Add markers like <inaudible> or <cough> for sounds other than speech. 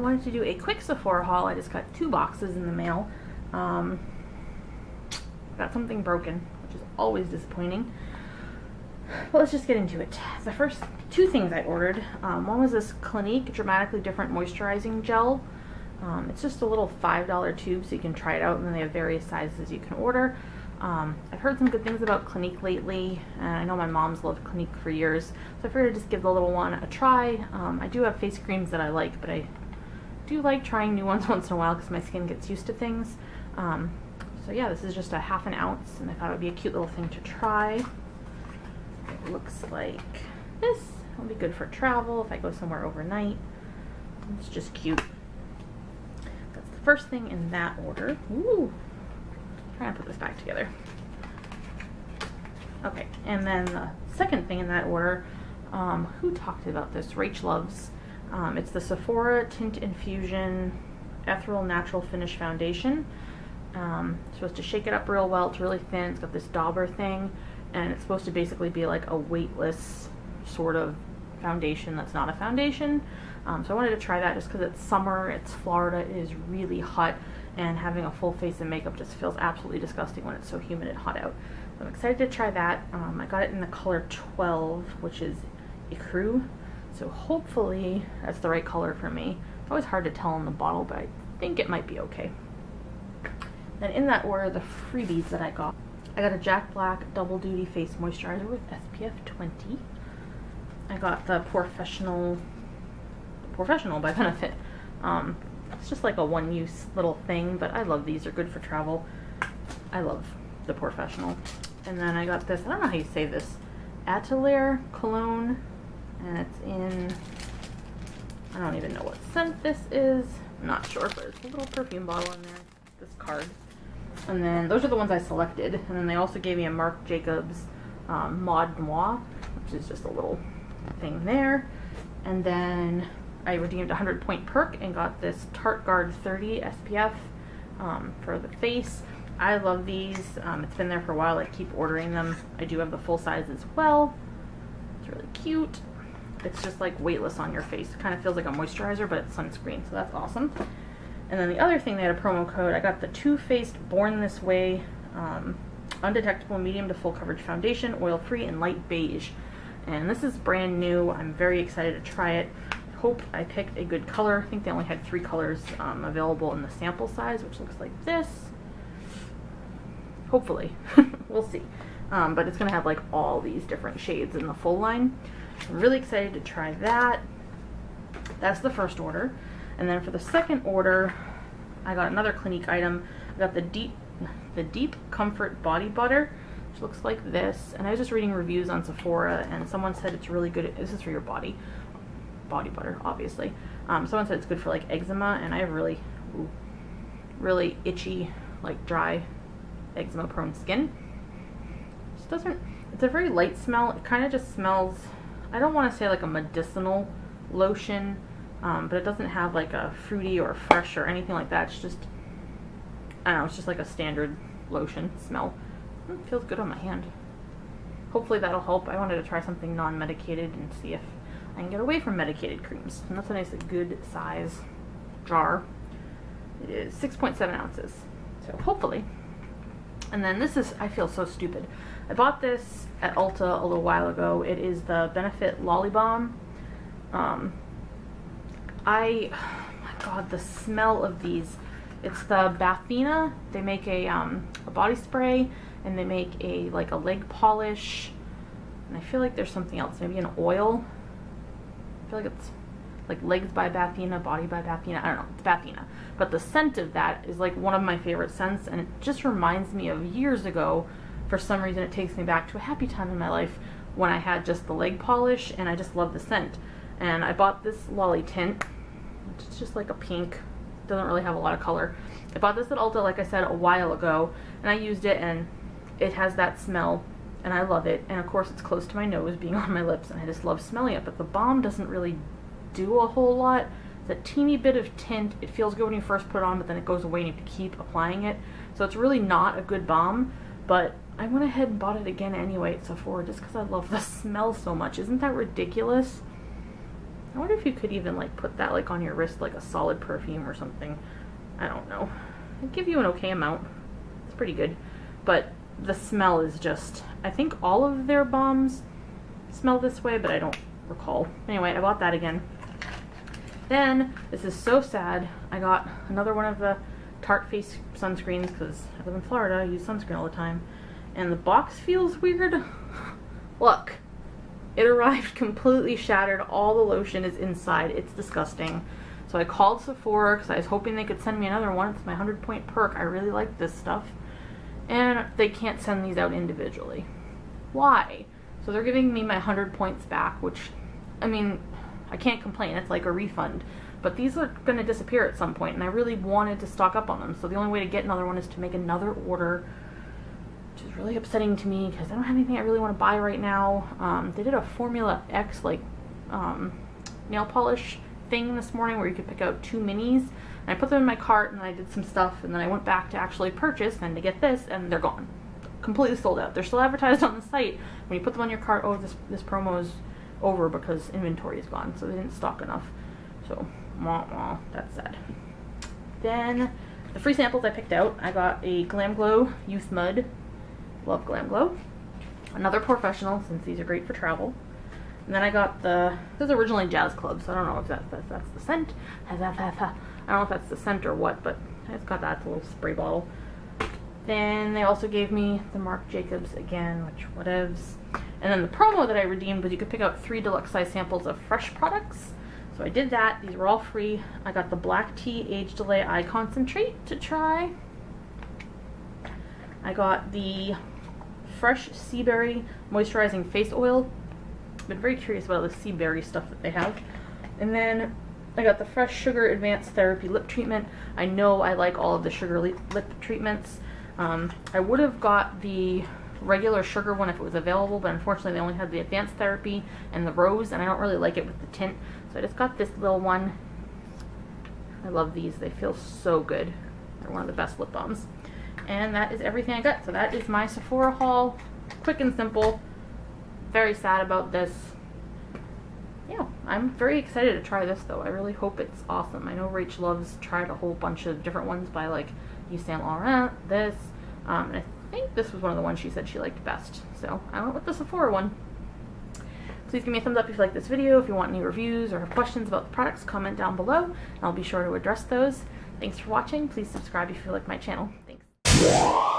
wanted to do a quick Sephora haul. I just got two boxes in the mail. Um, got something broken, which is always disappointing. But let's just get into it. The first two things I ordered, um, one was this Clinique Dramatically Different Moisturizing Gel. Um, it's just a little $5 tube so you can try it out and then they have various sizes you can order. Um, I've heard some good things about Clinique lately, and I know my mom's loved Clinique for years, so I figured I'd just give the little one a try. Um, I do have face creams that I like, but I do like trying new ones <laughs> once in a while because my skin gets used to things. Um, so yeah, this is just a half an ounce, and I thought it would be a cute little thing to try. It looks like this. It'll be good for travel if I go somewhere overnight. It's just cute. That's the first thing in that order. Ooh, trying to put this back together. Okay, and then the second thing in that order, um, who talked about this? RachhLoves. Um, it's the Sephora Tint Infusion Ethereal Natural Finish Foundation. Um, supposed to shake it up real well. It's really thin. It's got this dauber thing, and it's supposed to basically be like a weightless sort of foundation that's not a foundation. Um, so I wanted to try that just because it's summer, it's Florida, it is really hot, and having a full face of makeup just feels absolutely disgusting when it's so humid and hot out. So I'm excited to try that. Um, I got it in the color 12, which is Ecru. So hopefully that's the right color for me. It's always hard to tell in the bottle, but I think it might be okay. And in that order, the freebies that I got. I got a Jack Black Double Duty Face Moisturizer with SPF 20. I got the POREfessional, POREfessional by <laughs> Benefit. Um, it's just like a one-use little thing, but I love these. They're good for travel. I love the POREfessional. And then I got this, I don't know how you say this, Atelier Cologne, and it's in, I don't even know what scent this is. I'm not sure, but it's a little perfume bottle in there, this card. And then those are the ones I selected. And then they also gave me a Marc Jacobs um, Mod Noir, which is just a little thing there. And then I redeemed a 100 point perk and got this Tarte Guard 30 SPF um, for the face. I love these. Um, it's been there for a while. I keep ordering them. I do have the full size as well. It's really cute. It's just like weightless on your face. It kind of feels like a moisturizer, but it's sunscreen, so that's awesome. And then the other thing, they had a promo code. I got the Too Faced Born This Way um, Undetectable Medium to Full Coverage Foundation, Oil-Free and Light Beige. And this is brand new. I'm very excited to try it. Hope I picked a good color. I think they only had three colors um, available in the sample size, which looks like this. Hopefully. <laughs> we'll see. Um, but it's going to have like all these different shades in the full line. I'm really excited to try that. That's the first order. And then for the second order, I got another Clinique item. I got the Deep, the Deep Comfort Body Butter, which looks like this. And I was just reading reviews on Sephora, and someone said it's really good. This is for your body, body butter, obviously. Um, someone said it's good for like eczema, and I have really, really itchy, like dry, eczema-prone skin. Doesn't. It's a very light smell. It kind of just smells. I don't want to say like a medicinal lotion um, but it doesn't have like a fruity or fresh or anything like that. It's just, I don't know, it's just like a standard lotion smell. It feels good on my hand. Hopefully that'll help. I wanted to try something non-medicated and see if I can get away from medicated creams. And that's a nice good size jar. It is 6.7 ounces. So hopefully. And then this is, I feel so stupid. I bought this at Ulta a little while ago. It is the Benefit Lolly Um, I, oh <sighs> my god, the smell of these. It's the Bathina. They make a, um, a body spray and they make a, like a leg polish. And I feel like there's something else, maybe an oil. I feel like it's like legs by Bathina, body by Bathina. I don't know, it's Bathina. But the scent of that is like one of my favorite scents and it just reminds me of years ago. For some reason it takes me back to a happy time in my life when I had just the leg polish and I just love the scent. And I bought this Lolly Tint it's just like a pink. Doesn't really have a lot of color. I bought this at Ulta, like I said, a while ago, and I used it, and it has that smell, and I love it. And of course, it's close to my nose, being <laughs> on my lips, and I just love smelling it. But the balm doesn't really do a whole lot. It's a teeny bit of tint. It feels good when you first put it on, but then it goes away and you have to keep applying it. So it's really not a good balm, but I went ahead and bought it again anyway at Sephora just because I love the smell so much. Isn't that ridiculous? I wonder if you could even like put that like on your wrist like a solid perfume or something. I don't know. It'd give you an okay amount. It's pretty good. But the smell is just, I think all of their bombs smell this way, but I don't recall. Anyway, I bought that again. Then, this is so sad, I got another one of the Tarte face sunscreens because I live in Florida, I use sunscreen all the time. And the box feels weird. Look, it arrived completely shattered. All the lotion is inside. It's disgusting. So I called Sephora because I was hoping they could send me another one. It's my 100 point perk. I really like this stuff. And they can't send these out individually. Why? So they're giving me my 100 points back, which, I mean, I can't complain. It's like a refund. But these are going to disappear at some point, and I really wanted to stock up on them. So the only way to get another one is to make another order, really upsetting to me because I don't have anything I really want to buy right now. Um, they did a Formula X, like, um, nail polish thing this morning where you could pick out two minis. And I put them in my cart, and I did some stuff, and then I went back to actually purchase and to get this, and they're gone. Completely sold out. They're still advertised <laughs> on the site. When you put them on your cart, oh, this, this promo is over because inventory is gone, so they didn't stock enough. So Wah, wah, that's sad. Then the free samples I picked out, I got a Glam Glow Youth Mud. Love Glam Glow. Another POREfessional, since these are great for travel. And then I got the, this is originally Jazz Club, so I don't know if that's, that's, that's the scent. I don't know if that's the scent or what, but it's got that little spray bottle. Then they also gave me the Marc Jacobs again, which whatevs. And then the promo that I redeemed was you could pick out three deluxe size samples of fresh products. So I did that. These were all free. I got the Black Tea Age Delay Eye Concentrate to try. I got the Fresh Sea Berry Moisturizing Face Oil. Been very curious about the sea berry stuff that they have. And then I got the Fresh Sugar Advanced Therapy Lip Treatment. I know I like all of the sugar lip treatments. Um, I would have got the regular sugar one if it was available, but unfortunately they only had the advanced therapy and the rose, and I don't really like it with the tint. So I just got this little one. I love these. They feel so good. They're one of the best lip balms. And that is everything I got. So that is my Sephora haul. Quick and simple. Very sad about this. Yeah, I'm very excited to try this though. I really hope it's awesome. I know RachhLoves tried a whole bunch of different ones by like Yves Saint Laurent, this, um, and I think this was one of the ones she said she liked best. So I went with the Sephora one. Please give me a thumbs up if you like this video. If you want any reviews or have questions about the products, comment down below, and I'll be sure to address those. Thanks for watching. Please subscribe if you like my channel. Thanks.